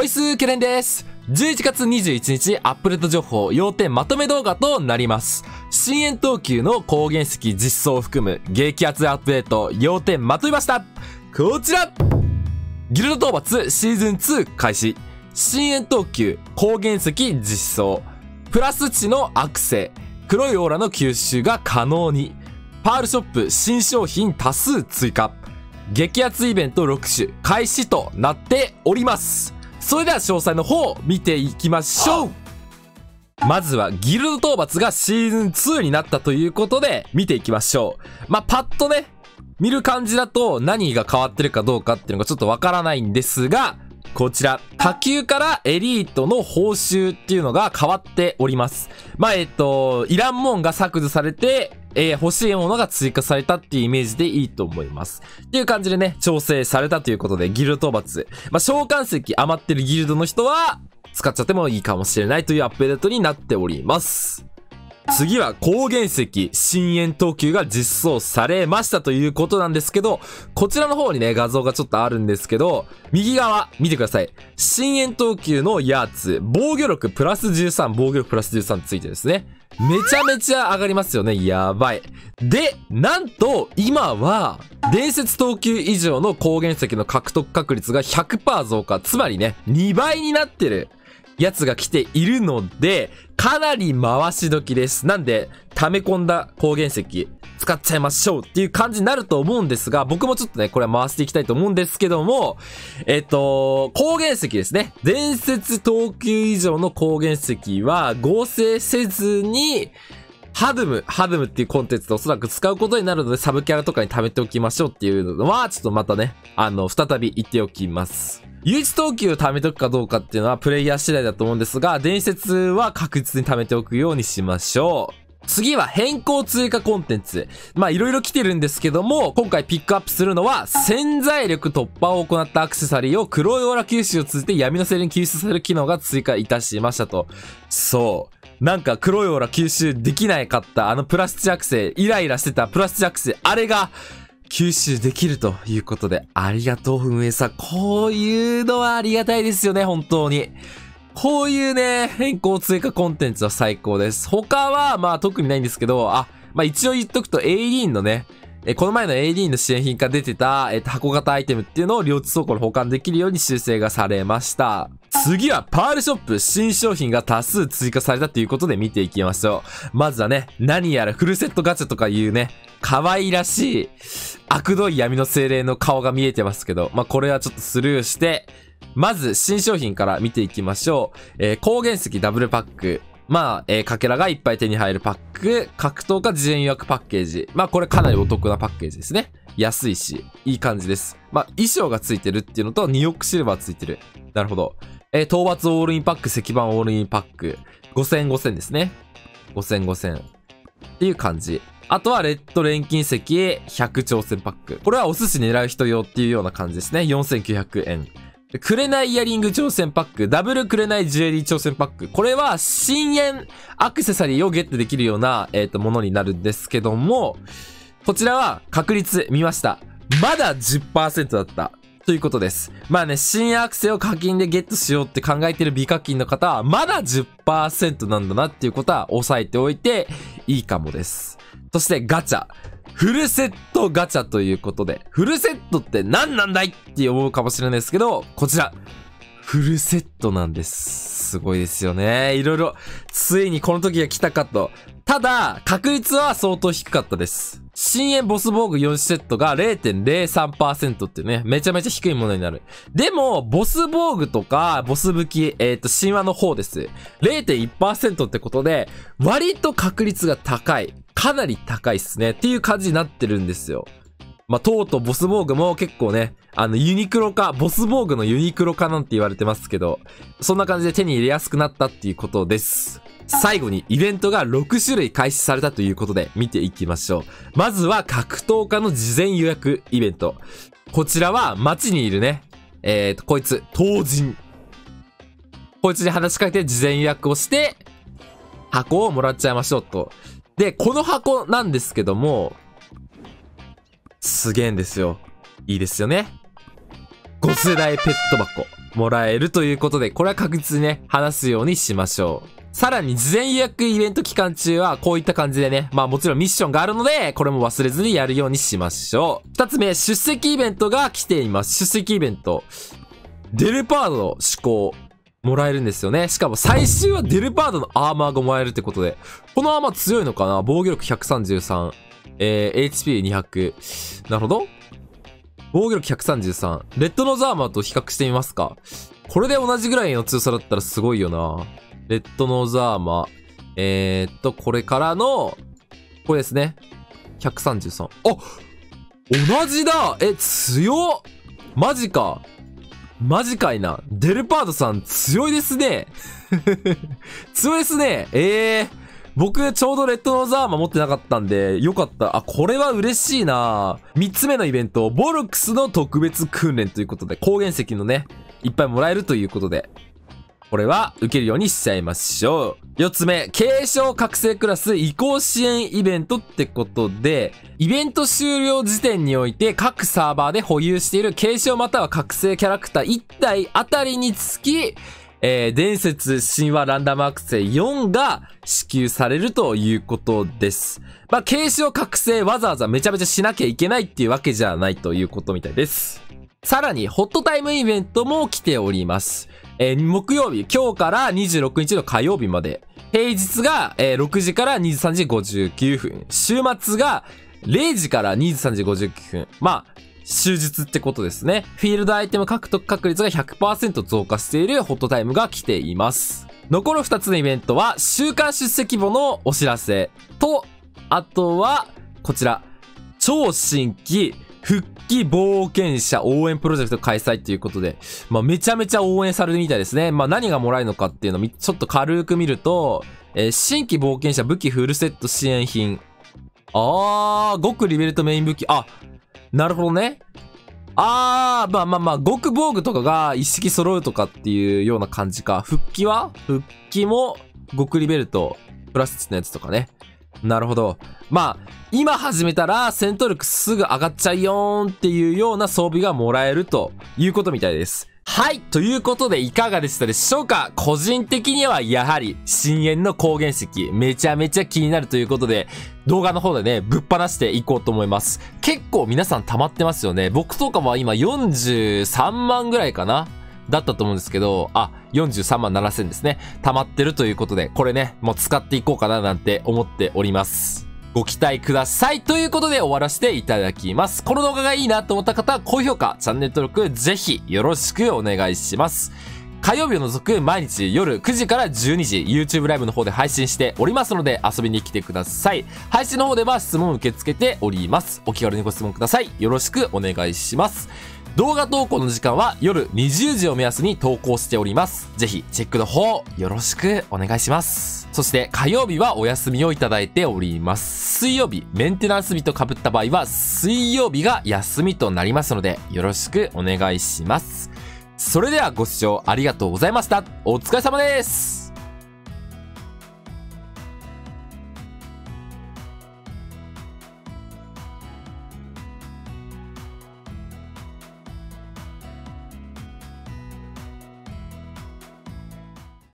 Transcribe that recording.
おいすーケレンです。11月21日アップデート情報要点まとめ動画となります。深淵等級の高原石実装を含む激アツアップデート要点まとめましたこちらギルド討伐シーズン2開始。深淵等級高原石実装。プラス値のアクセ。黒いオーラの吸収が可能に。パールショップ新商品多数追加。激アツイベント6種開始となっております。それでは詳細の方見ていきましょうまずはギルド討伐がシーズン2になったということで見ていきましょう。まあ、パッとね、見る感じだと何が変わってるかどうかっていうのがちょっとわからないんですが、こちら、下級からエリートの報酬っていうのが変わっております。まあ、えっと、いらんもんが削除されて、えー欲しいものが追加されたっていうイメージでいいと思います。っていう感じでね、調整されたということで、ギルド討伐。まあ、召喚石余ってるギルドの人は、使っちゃってもいいかもしれないというアップデートになっております。次は高原石深淵等級が実装されましたということなんですけど、こちらの方にね、画像がちょっとあるんですけど、右側見てください。深淵等級のやつ、防御力プラス13、防御力プラス13ついてですね。めちゃめちゃ上がりますよね。やばい。で、なんと、今は、伝説等級以上の高原石の獲得確率が100%増加。つまりね、2倍になってる。やつが来ているので、かなり回し時です。なんで、溜め込んだ高原石、使っちゃいましょうっていう感じになると思うんですが、僕もちょっとね、これは回していきたいと思うんですけども、えっと、高原石ですね。伝説等級以上の高原石は合成せずに、ハドム、ハドムっていうコンテンツでおそらく使うことになるので、サブキャラとかに貯めておきましょうっていうのは、ちょっとまたね、あの、再び言っておきます。唯一等級を貯めておくかどうかっていうのはプレイヤー次第だと思うんですが、伝説は確実に貯めておくようにしましょう。次は変更追加コンテンツ。まあいろいろ来てるんですけども、今回ピックアップするのは、潜在力突破を行ったアクセサリーを黒いオーラ吸収を通じて闇の精霊に吸収される機能が追加いたしましたと。そう。なんか黒いオーラ吸収できないかったあのプラスチアクセ、イイライラしてたプラスチアクセ、あれが吸収できるということで、ありがとう、運営さん。こういうのはありがたいですよね、本当に。こういうね、変更追加コンテンツは最高です。他は、まあ特にないんですけど、あ、まあ一応言っとくと、エイリーンのね、え、この前の AD の支援品から出てた、えっと、箱型アイテムっていうのを両津倉庫に保管できるように修正がされました。次は、パールショップ新商品が多数追加されたということで見ていきましょう。まずはね、何やらフルセットガチャとかいうね、可愛らしい、悪どい闇の精霊の顔が見えてますけど、まあ、これはちょっとスルーして、まず新商品から見ていきましょう。えー高原石ダブルパック。まあ、えーかけらがいっぱい手に入るパック、格闘家事前予約パッケージ。まあ、これかなりお得なパッケージですね。安いし、いい感じです。まあ、衣装がついてるっていうのと、2億シルバーついてる。なるほど。えー討伐オールインパック、石板オールインパック。5000、5000ですね。5000、5000。っていう感じ。あとは、レッド錬金石100挑戦パック。これはお寿司狙う人用っていうような感じですね。4900円。で紅イヤリング挑戦パック、ダブル紅ジュエリー挑戦パック。これは深淵アクセサリーをゲットできるような、えっ、と、ものになるんですけども、こちらは確率見ました。まだ10%だった。ということです。まあね、新アクセを課金でゲットしようって考えてる美課金の方は、まだ10%なんだなっていうことは押さえておいていいかもです。そしてガチャ。フルセットガチャということで、フルセットって何なんだいって思うかもしれないですけど、こちら。フルセットなんです。すごいですよね。いろいろ、ついにこの時が来たかと。ただ、確率は相当低かったです。深淵ボス防具4セットが0.03%ってね、めちゃめちゃ低いものになる。でも、ボス防具とか、ボス武器、えっ、と、神話の方です。0.1%ってことで、割と確率が高い。かなり高いっすね。っていう感じになってるんですよ。まあ、とうとうボス防具も結構ね、あの、ユニクロ化、ボス防具のユニクロ化なんて言われてますけど、そんな感じで手に入れやすくなったっていうことです。最後にイベントが6種類開始されたということで見ていきましょう。まずは格闘家の事前予約イベント。こちらは街にいるね、えーと、こいつ、当人。こいつに話しかけて事前予約をして、箱をもらっちゃいましょうと。で、この箱なんですけども、すげえんですよ。いいですよね。5世代ペット箱。もらえるということで、これは確実にね、話すようにしましょう。さらに事前予約イベント期間中はこういった感じでね、まあもちろんミッションがあるので、これも忘れずにやるようにしましょう。二つ目、出席イベントが来ています。出席イベント。デルパードの思考。もらえるんですよね。しかも最終はデルパードのアーマーがもらえるってことで。このアーマー強いのかな？防御力133。えー、HP200。なるほど。防御力133。レッドノーズアーマーと比較してみますか。これで同じぐらいの強さだったらすごいよな。レッドノーズアーマー。えー、っと、これからの、これですね。133。あ同じだえ、強っマジか。マジかいな。デルパードさん強いですね。強いですね。ええー、僕ちょうどレッドノーズアーマー持ってなかったんで、よかった。あ、これは嬉しいな三つ目のイベント、ボルクスの特別訓練ということで、高原石のね、いっぱいもらえるということで、これは受けるようにしちゃいましょう。四つ目、継承覚醒クラス移行支援イベントってことで、イベント終了時点において各サーバーで保有している継承または覚醒キャラクター1体あたりにつき、えー、伝説神話ランダム惑星4が支給されるということです。まあ、継承覚醒わざわざめちゃめちゃしなきゃいけないっていうわけじゃないということみたいです。さらに、ホットタイムイベントも来ております。えー、木曜日、今日から26日の火曜日まで。平日が、えー、6時から23時59分。週末が0時から23時59分。まあ、終日ってことですね。フィールドアイテム獲得確率が100%増加しているホットタイムが来ています。残る2つのイベントは、週間出席簿のお知らせと、あとは、こちら、超新規復帰冒険者応援プロジェクト開催ということで、まあ、めちゃめちゃ応援されるみたいですね。まあ、何がもらえるのかっていうのをちょっと軽く見ると、えー、新規冒険者武器フルセット支援品。あー、極リベルトメイン武器。あ、なるほどね。あー、まあまあまあ、極防具とかが一式揃うとかっていうような感じか。復帰は？復帰も極リベルトプラスチックのやつとかね。なるほど。まあ、今始めたら戦闘力すぐ上がっちゃうよーんっていうような装備がもらえるということみたいです。はい。ということでいかがでしたでしょうか？個人的にはやはり深淵の高原石めちゃめちゃ気になるということで動画の方でね、ぶっ放していこうと思います。結構皆さん溜まってますよね。僕とかも今43万ぐらいかな？だったと思うんですけど、あ、43万7千ですね。溜まってるということで、これね、もう使っていこうかななんて思っております。ご期待ください。ということで終わらせていただきます。この動画がいいなと思った方は高評価、チャンネル登録、ぜひよろしくお願いします。火曜日を除く毎日夜9時から12時 YouTube ライブの方で配信しておりますので遊びに来てください。配信の方では質問を受け付けております。お気軽にご質問ください。よろしくお願いします。動画投稿の時間は夜20時を目安に投稿しております。ぜひチェックの方よろしくお願いします。そして火曜日はお休みをいただいております。水曜日、メンテナンス日と被った場合は水曜日が休みとなりますのでよろしくお願いします。それではご視聴ありがとうございました。お疲れ様です。